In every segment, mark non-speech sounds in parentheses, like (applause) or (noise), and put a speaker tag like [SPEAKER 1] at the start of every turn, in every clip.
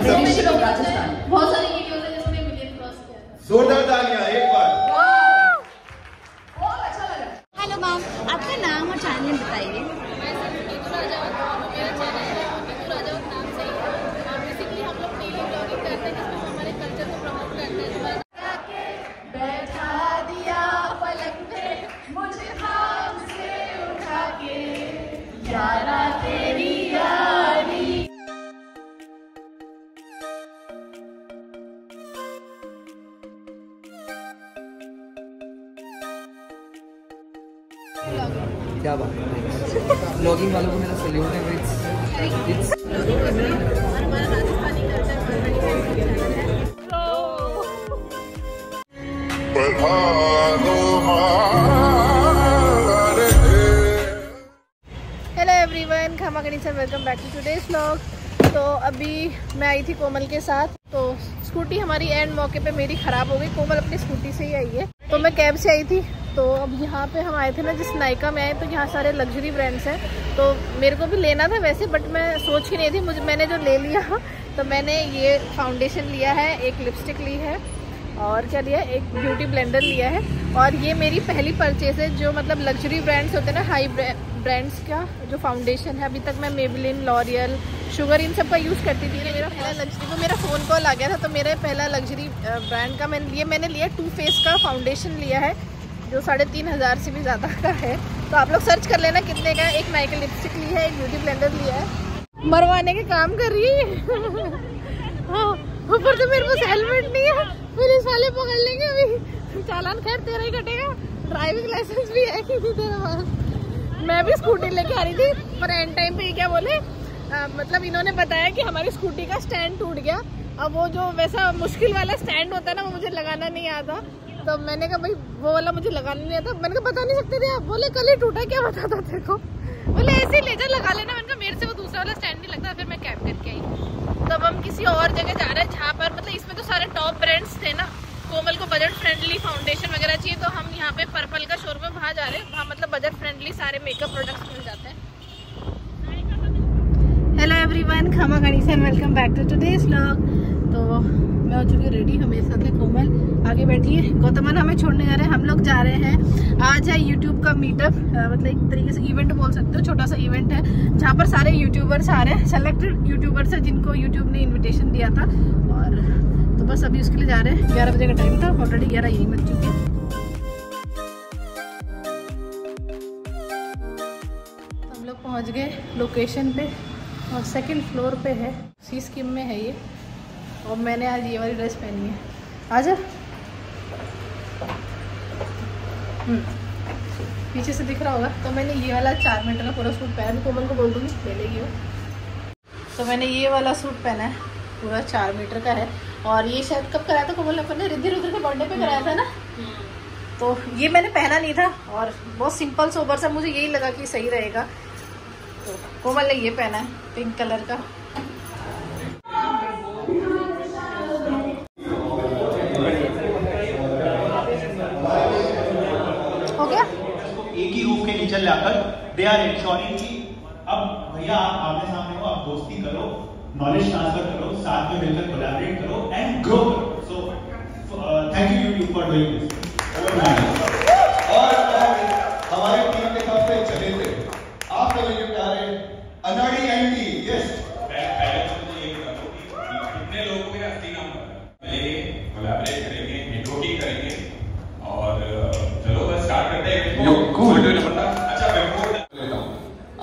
[SPEAKER 1] बहुत सारी वीडियोस है जिसमें मिलियन क्रॉस किया था
[SPEAKER 2] जोरदार तालियाँ
[SPEAKER 3] क्या बात ब्लॉगिंग वालों को मेरा सल्यूट है it's
[SPEAKER 1] hello everyone welcome back to today's vlog तो अभी मैं आई थी कोमल के साथ तो स्कूटी हमारी एंड मौके पे मेरी ख़राब हो गई। कोमल अपनी स्कूटी से ही आई है। तो मैं कैब से आई थी। तो अब यहाँ पे हम आए थे ना जिस नायका में आए तो यहाँ सारे लग्जरी ब्रांड्स हैं। तो मेरे को भी लेना था वैसे बट मैं सोच ही नहीं थी, मुझे, मैंने जो ले लिया तो मैंने ये फाउंडेशन लिया है, एक लिपस्टिक ली है, और क्या लिया एक ब्यूटी ब्लेंडर लिया है। और ये मेरी पहली परचेज है, जो मतलब लग्जरी ब्रांड्स होते हैं ना हाई ब्रांड्स का जो फाउंडेशन है। अभी तक मैं मेबलिन लॉरियल शुगर इन सब का यूज़ करती थी। ये मेरा पहला लग्जरी वो मेरा फ़ोन कॉल आ गया था तो मेरा पहला लग्जरी ब्रांड का मैंने लिए मैंने लिया टू फेस का फाउंडेशन लिया है। जो साढ़े तीन हज़ार से भी ज़्यादा का है। तो आप लोग सर्च कर लेना कितने का एक नाइका लिपस्टिक ली है एक ब्यूटी ब्लेंडर लिया है। मरवाने के काम कर रही है। हाँ, ऊपर से मेरे पास हेलमेट नहीं है। पुलिस वाले पकड़ लेंगे अभी। चालान खैर तेरा ही कटेगा। ड्राइविंग लाइसेंस भी है तेरा पास मैं भी स्कूटी लेके आ रही थी पर एंड टाइम पे क्या बोले? आ, मतलब इन्होंने बताया कि हमारी स्कूटी का स्टैंड टूट गया। अब वो जो वैसा मुश्किल वाला स्टैंड होता है ना वो मुझे लगाना नहीं आता। तो मैंने कहा, भाई, वो वाला मुझे लगाना नहीं आता। मैंने कहा, बता नहीं सकते थे आप? बोले, कल ही टूटा क्या बताता तेरे को? बोले, ऐसे ही ले जा लगा लेना। मैंने कहा, मेरे से वो दूसरा वाला स्टैंड नहीं लगता, फिर मैं कैब करके आई। तब हम किसी और जगह जा रहे हैं, जहाँ पर मतलब इसमें तो सारे टॉप ब्रांड्स थे ना। कोमल को बजट फ्रेंडली फाउंडेशन वगैरह चाहिए तो हम यहाँ पे पर्पल का शोरूम है वहाँ जा रहे हैं, वहाँ मतलब बजट फ्रेंडली सारे मेकअप प्रोडक्ट्स मिल जाते हैं। हेलो एवरीवन खामा Ganesan welcome back to today's vlog तो मैं हो चुकी रेडी हमारे साथ कोमल आगे बैठी है। गौतमन हमें छोड़ने जा रहे हैं। हम लोग जा रहे हैं। आज है यूट्यूब का मीटअप मतलब एक तरीके से इवेंट बोल सकते हो, छोटा सा इवेंट है, जहाँ पर सारे यूट्यूबर्स आ रहे हैं। सेलेक्टेड यूट्यूबर्स है जिनको यूट्यूब ने इन्विटेशन दिया था। और तो बस अभी उसके लिए जा रहे हैं। ग्यारह बजे का टाइम था ऑलरेडी ग्यारह यही बज चुके हैं। हम लोग पहुँच गए लोकेशन पे और सेकंड फ्लोर पे है। सी स्कीम में है ये। और मैंने आज ये वाली ड्रेस पहनी है। आजा। हम्म, पीछे से दिख रहा होगा। तो मैंने ये वाला चार मीटर का पूरा सूट पहना कोमल को बोल दूँगी ले लेगी वो। तो मैंने ये वाला सूट पहना है। पूरा चार मीटर का है। और ये शायद कब कराया था कोमल अपन ने रिद्धि रुद्र के बर्थडे पे कराया था ना? तो ये मैंने पहना नहीं था। और बहुत सिंपल सोबर सा मुझे यही लगा कि सही रहेगा। तो कोमल ने ये पहना है पिंक कलर का हो गया
[SPEAKER 4] एक ही लाकर दे आर इंश्योरिंग कि अब भैया आप आमने सामने हो, आप दोस्ती करो नॉलेज ट्रांसफ़र करो, साथ में मिलकर कोलैबोरेट करो एंड ग्रो करो. So thank you YouTube for doing this
[SPEAKER 2] और हमारे टीम के सबसे चले थे। आप सब ये प्यारे अनाड़ी एंटी यस
[SPEAKER 5] पहले तो मुझे ये बता दो कि कितने लोगों के असली नाम पता है मिलेंगे कोलैबोरेट करेंगे नेटवर्किंग करेंगे और चलो बस स्टार्ट करते हैं
[SPEAKER 2] Yo, cool.
[SPEAKER 5] बता अच्छा बिफोर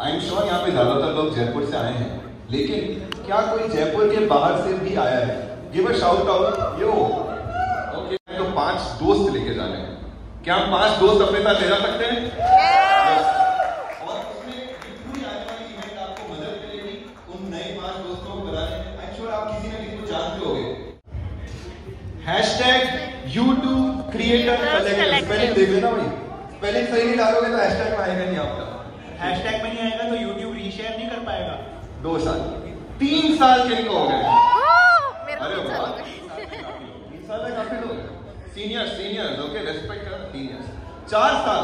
[SPEAKER 2] आई एम श्योर यहाँ पे ज़्यादातर लोग जयपुर से आए हैं। लेकिन क्या कोई जयपुर के बाहर से भी आया है? Give a shout out yo okay तो पाँच दोस्त लेके जाने हैं। क्या हम पाँच दोस्त अपने साथ ले जा सकते हैं? Yes. और उसमें ये पूरी आने वाली इवेंट आपको मदद मिलेगी उन नए पाँच दोस्तों को बनाने में। आई एम श्योर आप किसी न किसी को जानते होंगे। हैशटैग यूट्यूब क्रिएटर स्पेलिंग देख लेना भाई। स्पेलिंग सही नहीं डालोगे तो हैशटैग आएगा नहीं आपका।
[SPEAKER 4] हैशटैग में नहीं आएगा तो यूट्यूब रीशेयर नहीं कर पाएगा।
[SPEAKER 2] दो साल। तीन साल के लिए हो गए। अरे
[SPEAKER 1] तीन साल हो
[SPEAKER 2] वाह। तीन साल में काफ़ी लोग। सीनियर सीनियर ओके रेस्पेक्ट कर सीनियर चार साल।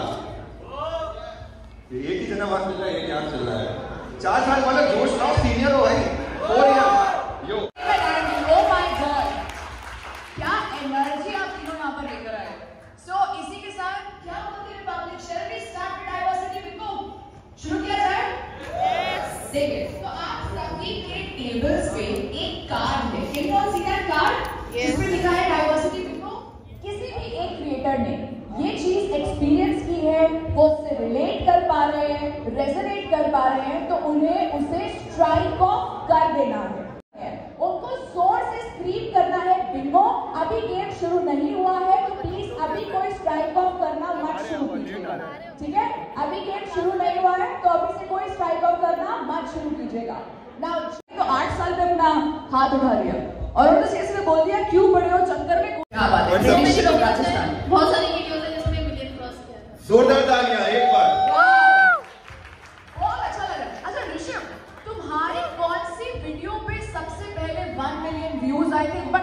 [SPEAKER 2] ये एक ही जना बात मिल रहा है एक यहाँ चल रहा है। चार साल मतलब जोश लाओ सीनियर हो भाई। फोर ईयर आ रहे हैं। I
[SPEAKER 6] think,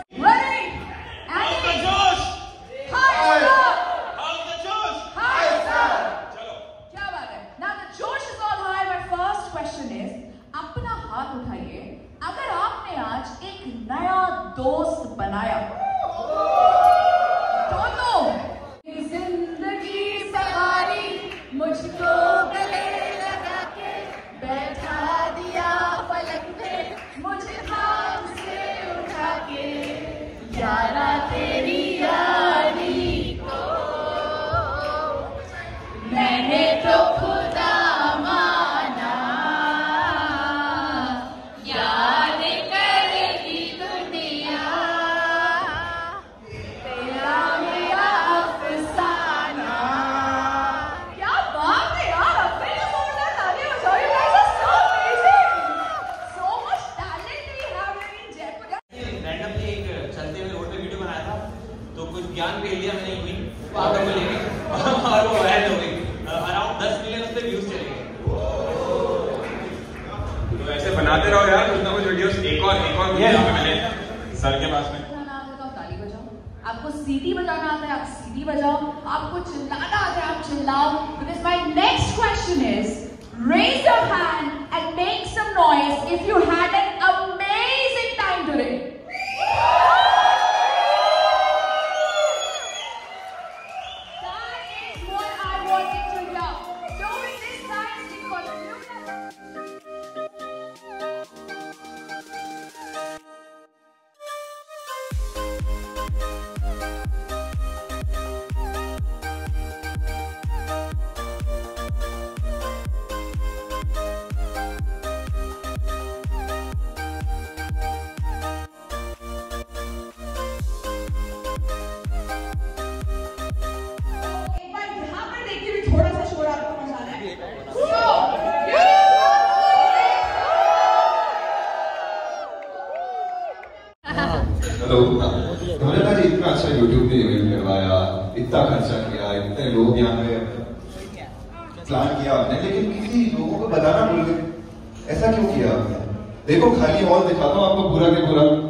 [SPEAKER 6] आपने लेकिन किसी लोगों को बताना भूल गए। ऐसा क्यों किया आपने? देखो, खाली हॉल दिखाता हूँ आपको, बुरा के बुरा।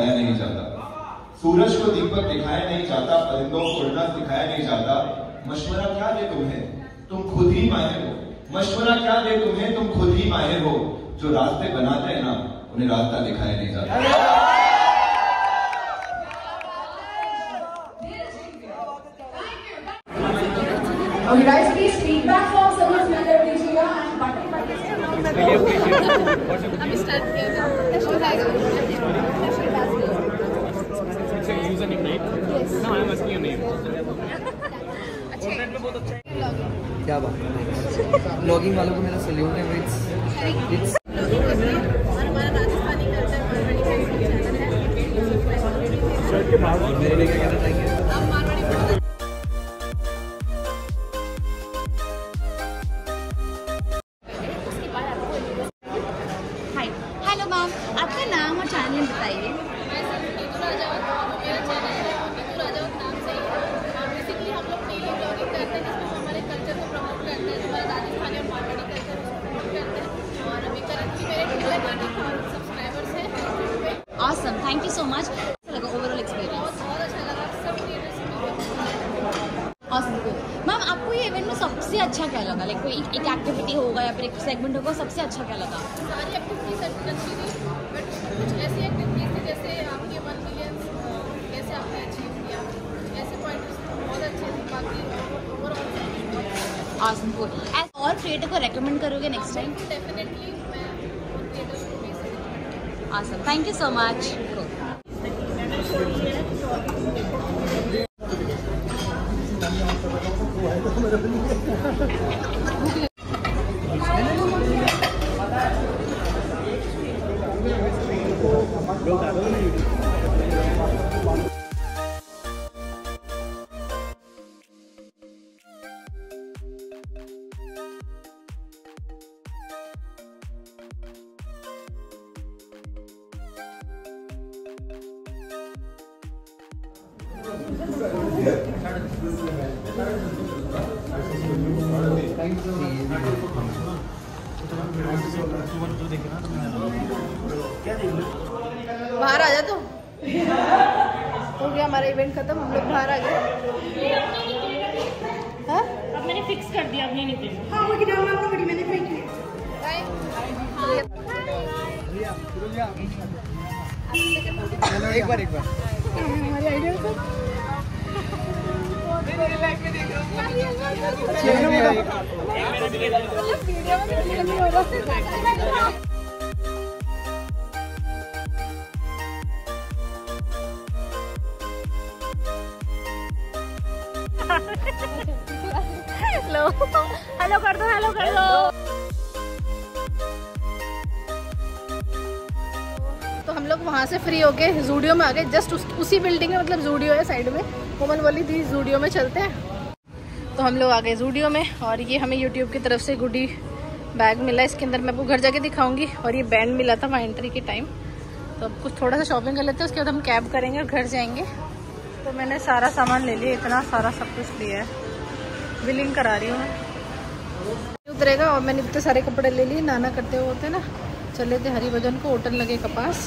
[SPEAKER 6] दिखाया नहीं जाता। सूरज को दीपक दिखाया नहीं जाता परिंदों को उड़ना दिखाया नहीं जाता। मशवरा क्या दे तुम्हें? तुम खुद ही माहिर हो। मशवरा क्या दे तुम्हें? तुम खुद ही माहिर हो। जो रास्ते बनाते हैं ना उन्हें रास्ता दिखाया नहीं जाता।
[SPEAKER 2] oh, Okay, guys, please feedback form submit मतलब कीजिएगा and button button.
[SPEAKER 3] I'm start किया था.
[SPEAKER 1] क्या बात है? ब्लॉगिंग वालों को मेरा सल्यूट है इट्स
[SPEAKER 7] सेगमेंट होगा सबसे अच्छा क्या लगा?
[SPEAKER 1] सारी एक्टिविटीज़ अच्छी थी बट कुछ ऐसी एक्टिविटीज़ थी जैसे आपके वन मिलियन कैसे आपने अचीव किया? ऐसे पॉइंट्स बहुत अच्छे थे बाकी ओवरऑल
[SPEAKER 7] आसम और क्रिएटर को रेकमेंड करोगे नेक्स्ट टाइम
[SPEAKER 1] डेफिनेटली मैं को
[SPEAKER 7] awesome thank you so much Meu garoto.
[SPEAKER 1] बाहर आ जा तू। हो गया हमारा इवेंट खत्म हम लोग बाहर आ गए। हाँ?
[SPEAKER 8] अब मैंने फिक्स कर दिया अपनी निकल
[SPEAKER 3] एक बार एक बार
[SPEAKER 1] हमारी आइडिया तो
[SPEAKER 8] हेलो हेलो कर दो हेलो कर दो
[SPEAKER 1] तो हम लोग वहाँ से फ्री होके जूडियो में आ गए. जस्ट उस, उसी बिल्डिंग में मतलब जूडियो है साइड में. कोमल बोली थी जूडियो में चलते हैं. तो हम लोग आ गए जूडियो में और ये हमें यूट्यूब की तरफ़ से गुडी बैग मिला. इसके अंदर मैं आपको घर जाके दिखाऊँगी और ये बैंड मिला था वहाँ एंट्री के टाइम तो अब कुछ थोड़ा सा शॉपिंग कर लेते हैं. उसके बाद हम कैब करेंगे और घर जाएँगे. तो मैंने सारा सामान ले लिया इतना सारा सब कुछ लिया है। बिलिंग करा रही हूँ मैं। उतरेगा और मैंने इतने सारे कपड़े ले लिए नाना करते हुए होते ना। चले थे हरिभजन को होटल लगे कपास।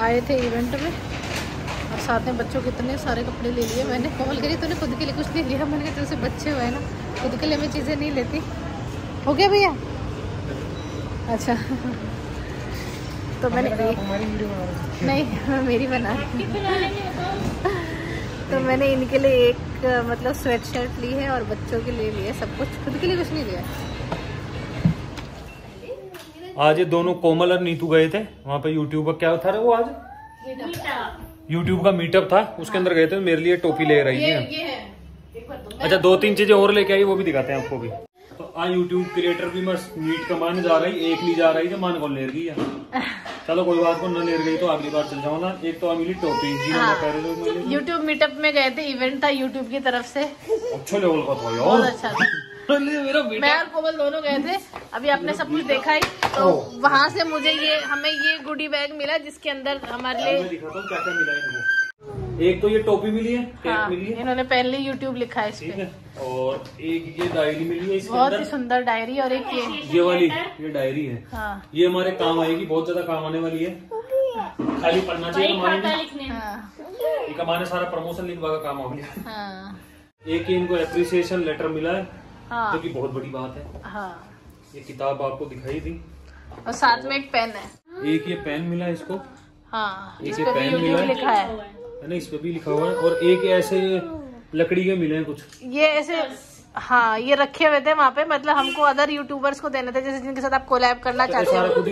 [SPEAKER 1] आए थे इवेंट में। और साथ में बच्चों के इतने सारे कपड़े ले लिए मैंने। कॉल करी तूने खुद के लिए कुछ नहीं लिया? मैंने कहा तुझसे बच्चे हुए ना। खुद के लिए मैं चीज़ें नहीं लेती। हो गया भैया? अच्छा। तो मैंने नहीं (laughs) मेरी बना हूँ। तो मैंने इनके लिए एक मतलब स्वेट शर्ट ली है और बच्चों के लिए लिए सब कुछ। खुद के लिए कुछ नहीं लिया
[SPEAKER 9] आज ये दोनों कोमल और नीतू गए थे। वहाँ पे यूट्यूब का क्या था वो आज? यूट्यूब का मीटअप था। उसके अंदर गए थे। मेरे लिए टोपी ले रही है।
[SPEAKER 1] ये है। एक बार दो
[SPEAKER 9] अच्छा दो तीन चीज़ें और लेके आई वो भी दिखाते हैं आपको भी। तो आज यूट्यूब क्रिएटर भी मैं मीट कमाने जा रही एक नहीं जा रही जो मान को ले रही है। चलो कोई बात को न ले गई तो अगली बार चल जाऊँगा एक तो मिली टोपी जी
[SPEAKER 1] हाँ। यूट्यूब मीटअप में गए थे इवेंट था यूट्यूब की तरफ़ से।
[SPEAKER 9] अच्छा लेवल का था यार।
[SPEAKER 1] अच्छा था। (laughs) मैं और कोमल दोनों गए थे अभी आपने सब कुछ देखा ही तो वहाँ से मुझे ये हमें ये गुडी बैग मिला जिसके अंदर हमारे लिए
[SPEAKER 9] एक तो ये टोपी मिली है टेप
[SPEAKER 1] हाँ,
[SPEAKER 9] मिली है।
[SPEAKER 1] इन्होंने पहन ली यूट्यूब लिखा है इस पे।
[SPEAKER 9] और एक ये डायरी मिली है
[SPEAKER 1] बहुत ही सुंदर डायरी और एक ये।
[SPEAKER 9] ये वाली ये डायरी है।
[SPEAKER 1] हाँ।
[SPEAKER 9] ये हमारे काम आएगी बहुत ज़्यादा काम आने वाली है। खाली पढ़ना चाहिए कमाने
[SPEAKER 1] हाँ।
[SPEAKER 9] कमाने सारा प्रमोशन लिखवा का काम हो गया।
[SPEAKER 1] हाँ।
[SPEAKER 9] एक इनको एप्रिसिएशन लेटर मिला है
[SPEAKER 1] हाँ।
[SPEAKER 9] जो कि बहुत बड़ी बात है।
[SPEAKER 1] हाँ।
[SPEAKER 9] ये किताब आपको दिखाई थी।
[SPEAKER 1] और साथ में एक पेन है।
[SPEAKER 9] एक ये पेन मिला है इसको।
[SPEAKER 1] हाँ
[SPEAKER 9] एक ये पेन मिला
[SPEAKER 1] लिखा है।
[SPEAKER 9] है ना इस पे भी लिखा हुआ है और एक ऐसे लकड़ी के मिले हैं कुछ।
[SPEAKER 1] ये ऐसे हाँ ये रखे हुए थे वहाँ पे मतलब हमको अदर यूट्यूबर्स को देने थे जैसे जिनके साथ आप कोलैब करना चाहते
[SPEAKER 9] सारा
[SPEAKER 1] हो।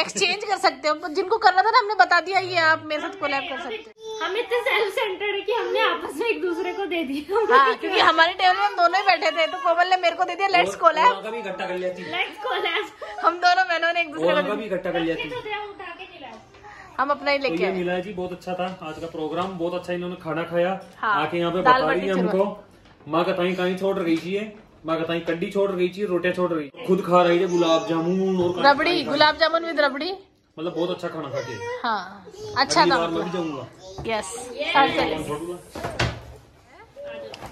[SPEAKER 1] एक्सचेंज कर सकते हो जिनको करना था ना हमने बता दिया ये आप मेरे साथ कोलैब कर सकते हो।
[SPEAKER 8] हम इतने सेल्फ सेंटर्ड है कि हमने आपस में एक दूसरे को दे दिया।
[SPEAKER 1] हाँ क्योंकि हमारे टेबल में हम दोनों ही बैठे थे तो कोमल ने मेरे को दे दिया लेट्स कोलैब हम दोनों बहनों ने एक दूसरे को
[SPEAKER 9] इकट्ठा कर लिया
[SPEAKER 8] तो
[SPEAKER 1] हम अपना ही
[SPEAKER 9] तो
[SPEAKER 1] लेके
[SPEAKER 9] ये मिला है जी बहुत अच्छा था। आज का प्रोग्राम बहुत अच्छा इन्होंने खाना खाया।
[SPEAKER 1] हाँ,
[SPEAKER 9] आके यहाँ पे बता रही है हमको माँ का ताई कहीं छोड़ रही थी माँ का ताई कड्डी छोड़ रही थी रोटियाँ छोड़ रही। खुद खा रही है गुलाब जामुन और
[SPEAKER 1] रबड़ी गुलाब जामुन विद रबड़ी।
[SPEAKER 9] मतलब बहुत अच्छा खाना खा के
[SPEAKER 1] हाँ अच्छा था
[SPEAKER 9] मैं भी
[SPEAKER 1] मतलब
[SPEAKER 9] जाऊँगा
[SPEAKER 1] यस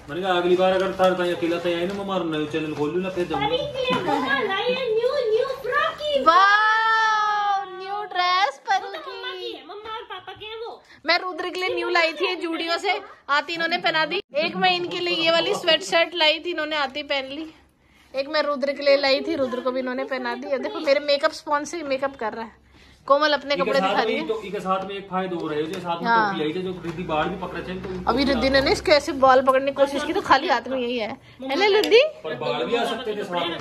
[SPEAKER 9] मैंने कहा अगली बार अगर थार ताई अकेला ताई आई ना मैं मारू नया चैनल खोल लूँ ना फिर जाऊँगा
[SPEAKER 8] न्यू न्यू फ्रॉक की
[SPEAKER 1] वाओ न्यू ड्रेस परू
[SPEAKER 8] मम्मा
[SPEAKER 1] की
[SPEAKER 8] की है मम्मा और पापा के हैं वो
[SPEAKER 1] मैं रुद्र के लिए न्यू लाई थी जूडियो से। आती इन्होंने पहना दी। एक मैं इनके लिए ये वाली स्वेट शर्ट लाई थी इन्होंने आती पहन ली। एक मैं रुद्र के लिए लाई थी रुद्र को भी इन्होंने पहना दी। देखो मेरे मेकअप स्पॉन से मेकअप कर रहा है। कोमल अपने कपड़े दिखा रही है।
[SPEAKER 10] तो साथ में एक फ़ायदा हो रहा है साथ में
[SPEAKER 1] हाँ।
[SPEAKER 10] थी जो रिद्धि बाहर भी पकड़ा चाहिए तो
[SPEAKER 1] अभी रिद्धि ने इसके ऐसे बॉल पकड़ने की कोशिश की तो खाली हाथ में यही है। हेलो रिद्धि?
[SPEAKER 10] बाल भी आ सकते थे साथ में।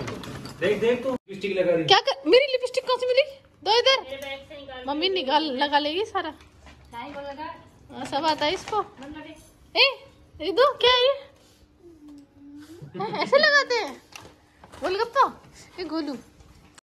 [SPEAKER 10] देख देख तो। लिपस्टिक लगा रही
[SPEAKER 1] क्या कर मेरी लिपस्टिक कौन सी मिली? दो इधर। मम्मी निकाल लगा लेगी सारा। सब आता है इसको। ए दो क्या है ये? हाँ, ऐसे लगाते हैं। गोलगप्पा ये गोलू।